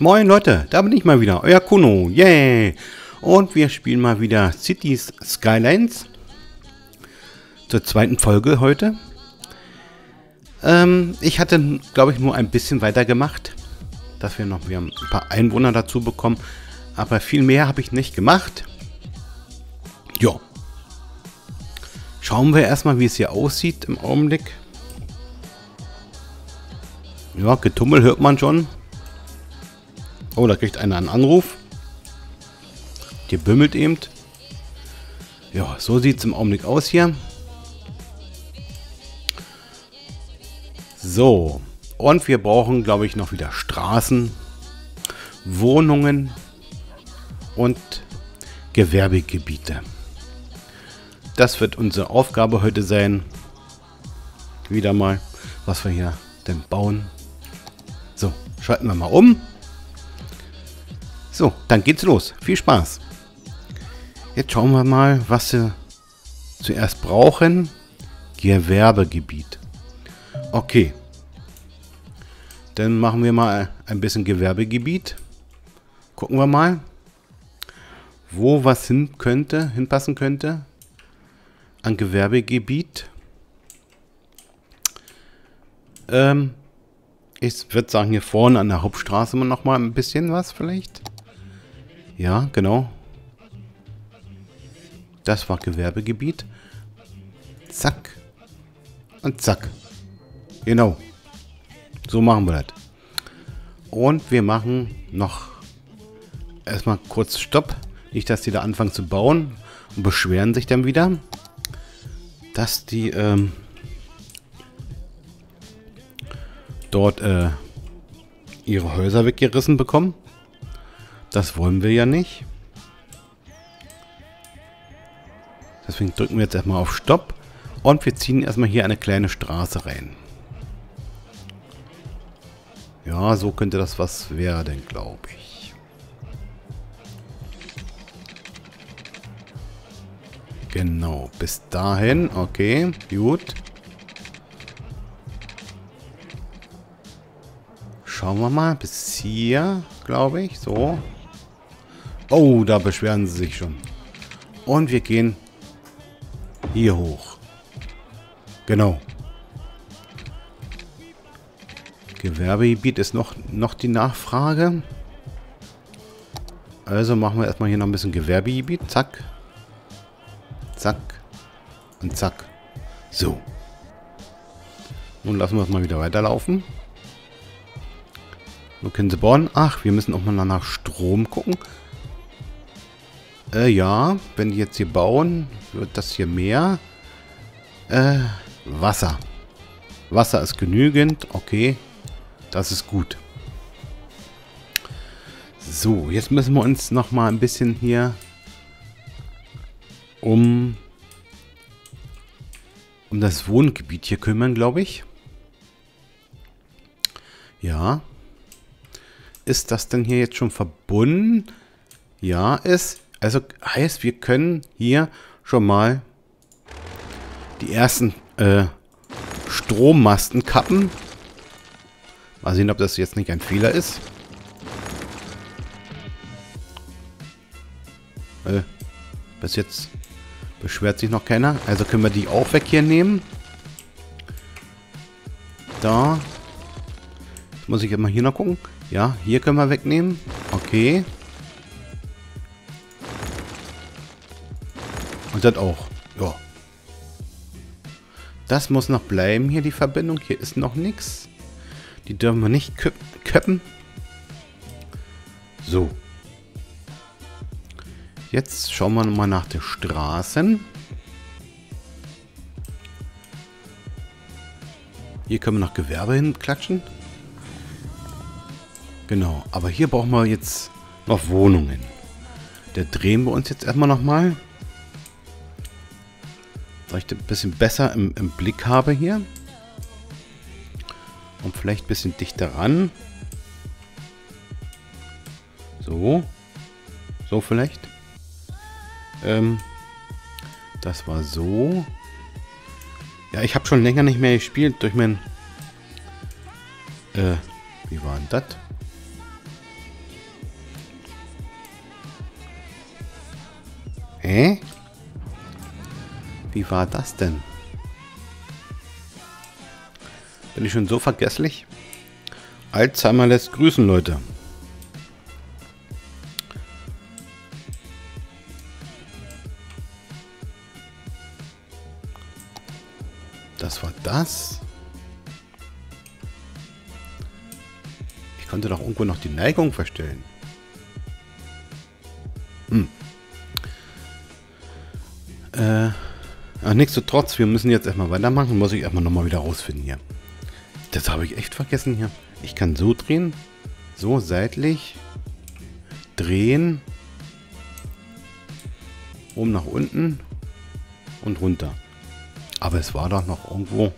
Moin Leute, da bin ich mal wieder, euer Kuno, yay! Und wir spielen mal wieder Cities Skylines. Zur zweiten Folge heute. Ähm, ich hatte, glaube ich, nur ein bisschen weitergemacht. Dass wir noch haben ein paar Einwohner dazu bekommen. Aber viel mehr habe ich nicht gemacht. Ja. Schauen wir erstmal, wie es hier aussieht im Augenblick. Ja, Getummel hört man schon. Oh, da kriegt einer einen Anruf. Der bimmelt eben. Ja, so sieht es im Augenblick aus hier. So. Und wir brauchen, glaube ich, noch wieder Straßen, Wohnungen und Gewerbegebiete. Das wird unsere Aufgabe heute sein. Wieder mal, was wir hier denn bauen. So, schalten wir mal um. So, dann geht's los. Viel Spaß. Jetzt schauen wir mal, was wir zuerst brauchen. Gewerbegebiet. Okay. Dann machen wir mal ein bisschen Gewerbegebiet. Gucken wir mal, wo was hin könnte, hinpassen könnte. An Gewerbegebiet. Ähm, ich würde sagen, hier vorne an der Hauptstraße noch mal ein bisschen was vielleicht. Ja, genau. Das war Gewerbegebiet. Zack. Und zack. Genau. So machen wir das. Und wir machen noch erstmal kurz Stopp. Nicht, dass die da anfangen zu bauen und beschweren sich dann wieder, dass die ähm, dort äh, ihre Häuser weggerissen bekommen. Das wollen wir ja nicht. Deswegen drücken wir jetzt erstmal auf Stopp. Und wir ziehen erstmal hier eine kleine Straße rein. Ja, so könnte das was werden, glaube ich. Genau, bis dahin. Okay, gut. Schauen wir mal. Bis hier, glaube ich. So. Oh, da beschweren sie sich schon. Und wir gehen hier hoch. Genau. Gewerbegebiet ist noch, noch die Nachfrage. Also machen wir erstmal hier noch ein bisschen Gewerbegebiet. Zack. Zack. Und zack. So. Nun lassen wir es mal wieder weiterlaufen. Wo können sie bauen? Ach, wir müssen auch mal nach Strom gucken. Äh, ja, wenn die jetzt hier bauen, wird das hier mehr. Äh, Wasser. Wasser ist genügend. Okay, das ist gut. So, jetzt müssen wir uns noch mal ein bisschen hier um um das Wohngebiet hier kümmern, glaube ich. Ja. Ist das denn hier jetzt schon verbunden? Ja, ist. Also heißt, wir können hier schon mal die ersten äh, Strommasten kappen. Mal sehen, ob das jetzt nicht ein Fehler ist. Äh, bis jetzt beschwert sich noch keiner. Also können wir die auch weg hier nehmen. Da. Jetzt muss ich immer hier noch gucken. Ja, hier können wir wegnehmen. Okay. Und das auch. Ja. Das muss noch bleiben hier, die Verbindung. Hier ist noch nichts. Die dürfen wir nicht köppen. So. Jetzt schauen wir mal nach den Straßen. Hier können wir noch Gewerbe hinklatschen. Genau, aber hier brauchen wir jetzt noch Wohnungen. Da drehen wir uns jetzt erstmal nochmal weil ich ein bisschen besser im, im Blick habe hier. Und vielleicht ein bisschen dichter ran. So. So vielleicht. Ähm, das war so. Ja, ich habe schon länger nicht mehr gespielt durch mein... Äh, wie war denn das? Hä? Äh? Wie war das denn? Bin ich schon so vergesslich? Alzheimer lässt grüßen, Leute. Das war das. Ich konnte doch irgendwo noch die Neigung verstellen. Ach, nichtsdestotrotz, wir müssen jetzt erstmal weitermachen. Muss ich erstmal nochmal wieder rausfinden hier. Das habe ich echt vergessen hier. Ich kann so drehen. So seitlich. Drehen. Oben nach unten. Und runter. Aber es war doch noch irgendwo.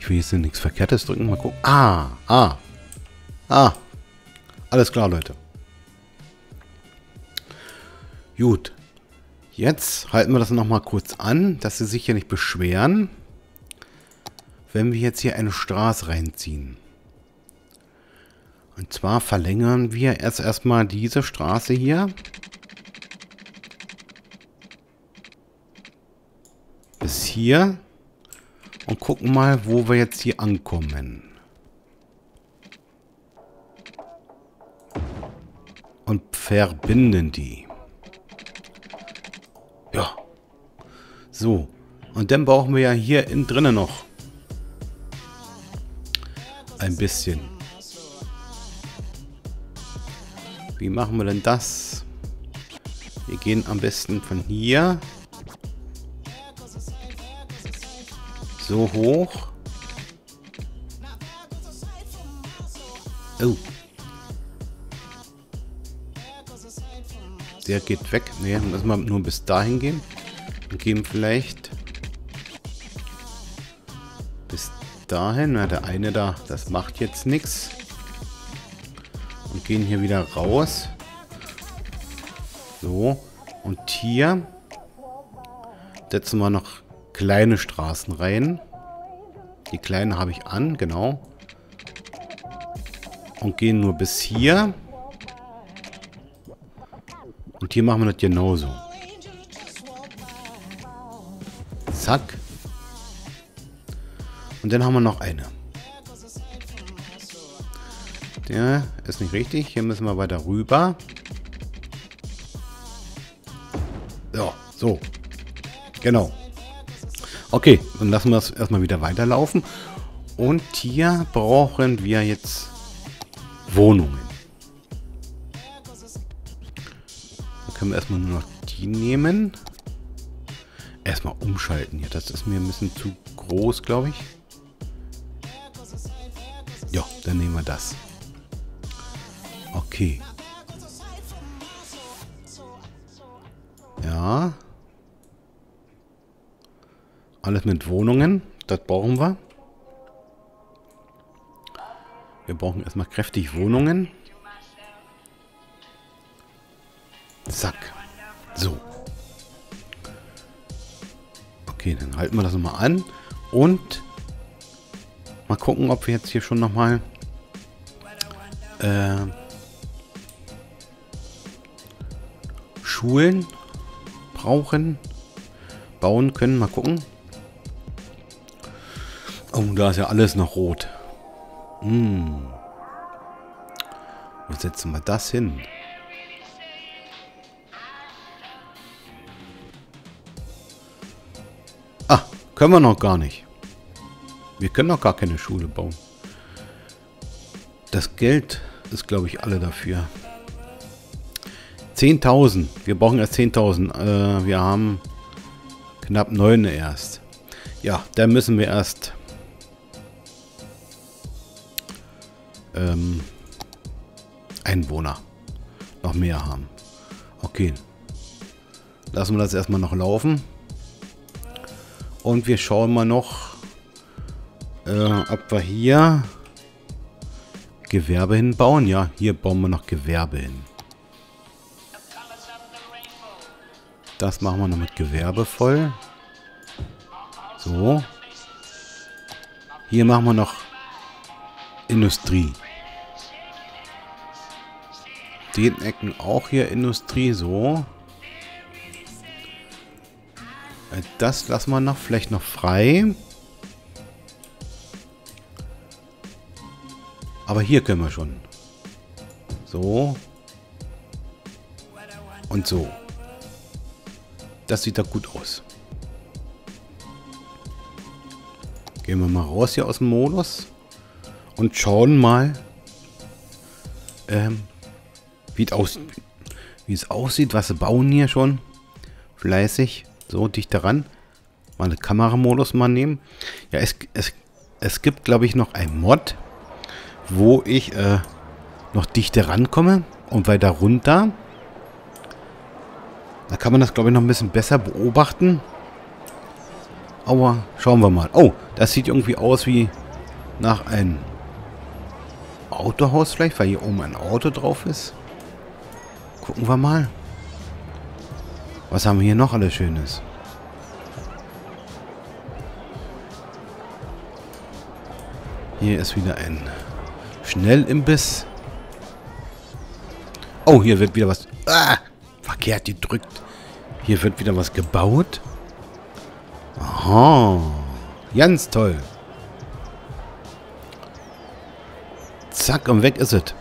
Ich will jetzt nichts Verkehrtes drücken. Mal gucken. Ah, ah. Ah. Alles klar, Leute. Gut. Jetzt halten wir das nochmal kurz an, dass sie sich hier nicht beschweren, wenn wir jetzt hier eine Straße reinziehen. Und zwar verlängern wir erst erstmal diese Straße hier. Bis hier. Und gucken mal, wo wir jetzt hier ankommen. Und verbinden die. So. Und dann brauchen wir ja hier innen drinnen noch ein bisschen. Wie machen wir denn das? Wir gehen am besten von hier so hoch. Oh. Der geht weg. Ne, müssen wir nur bis dahin gehen. Und gehen vielleicht bis dahin. Na, der eine da, das macht jetzt nichts. Und gehen hier wieder raus. So. Und hier setzen wir noch kleine Straßen rein. Die kleinen habe ich an, genau. Und gehen nur bis hier. Und hier machen wir das genauso. Zack. Und dann haben wir noch eine. Der ist nicht richtig. Hier müssen wir weiter rüber. Ja, so. Genau. Okay, dann lassen wir es erstmal wieder weiterlaufen. Und hier brauchen wir jetzt Wohnungen. können wir erstmal nur noch die nehmen. Erstmal umschalten hier. Das ist mir ein bisschen zu groß, glaube ich. Ja, dann nehmen wir das. Okay. Ja. Alles mit Wohnungen. Das brauchen wir. Wir brauchen erstmal kräftig Wohnungen. Zack. So. Okay, dann halten wir das nochmal an. Und mal gucken, ob wir jetzt hier schon nochmal äh, Schulen brauchen, bauen können. Mal gucken. Oh, da ist ja alles noch rot. Hm. Wo setzen wir das hin? Können wir noch gar nicht. Wir können noch gar keine Schule bauen. Das Geld ist, glaube ich, alle dafür. 10.000. Wir brauchen erst 10.000. Äh, wir haben knapp 9 erst. Ja, da müssen wir erst ähm, Einwohner noch mehr haben. Okay. Lassen wir das erstmal noch laufen. Und wir schauen mal noch, äh, ob wir hier Gewerbe hinbauen. Ja, hier bauen wir noch Gewerbe hin. Das machen wir noch mit Gewerbe voll. So. Hier machen wir noch Industrie. den Ecken auch hier Industrie, so. Das lassen wir noch, vielleicht noch frei. Aber hier können wir schon. So. Und so. Das sieht doch gut aus. Gehen wir mal raus hier aus dem Modus. Und schauen mal, ähm, wie, es aus, wie es aussieht. Was sie bauen hier schon. Fleißig. So, dicht daran. Mal den Kameramodus mal nehmen. Ja, es, es, es gibt, glaube ich, noch ein Mod, wo ich äh, noch dichter rankomme und weiter runter. Da kann man das, glaube ich, noch ein bisschen besser beobachten. Aber schauen wir mal. Oh, das sieht irgendwie aus wie nach einem Autohaus vielleicht, weil hier oben ein Auto drauf ist. Gucken wir mal. Was haben wir hier noch alles Schönes? Hier ist wieder ein Schnellimbiss. Oh, hier wird wieder was... Ah, verkehrt gedrückt. Hier wird wieder was gebaut. Aha. Ganz toll. Zack, und weg ist es.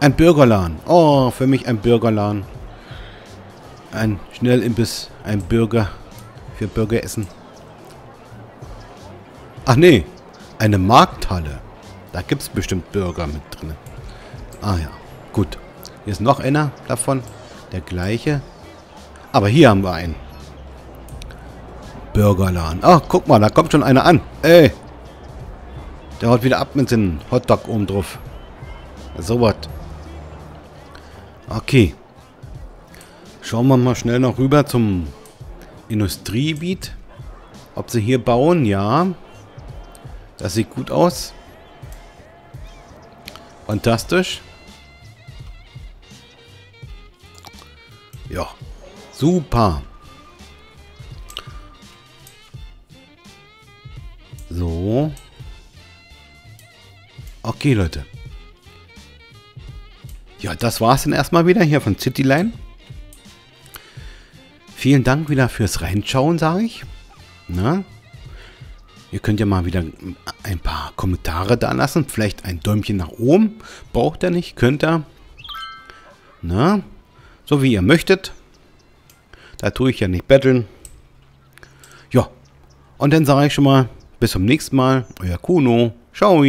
Ein Bürgerladen. Oh, für mich ein Bürgerladen. Ein Schnellimbiss, ein Bürger für Bürgeressen. Ach nee, eine Markthalle. Da gibt es bestimmt Bürger mit drin. Ah ja, gut. Hier ist noch einer davon. Der gleiche. Aber hier haben wir einen. Burgerladen. Ach, guck mal, da kommt schon einer an. Ey. Der haut wieder ab mit dem Hotdog oben drauf. So was. Okay. Schauen wir mal schnell noch rüber zum Industriegebiet. Ob sie hier bauen? Ja. Das sieht gut aus. Fantastisch. Ja. Super. So. Okay, Leute. Ja, das war's dann erstmal wieder hier von Cityline. Vielen Dank wieder fürs Reinschauen, sage ich. Na? Ihr könnt ja mal wieder ein paar Kommentare da lassen. Vielleicht ein Däumchen nach oben. Braucht ihr nicht, könnt ihr. Na? So wie ihr möchtet. Da tue ich ja nicht betteln. Ja. Und dann sage ich schon mal, bis zum nächsten Mal. Euer Kuno. Ciao.